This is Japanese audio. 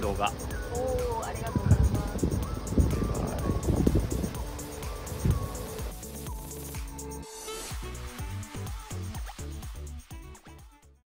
動画。おおありがとう。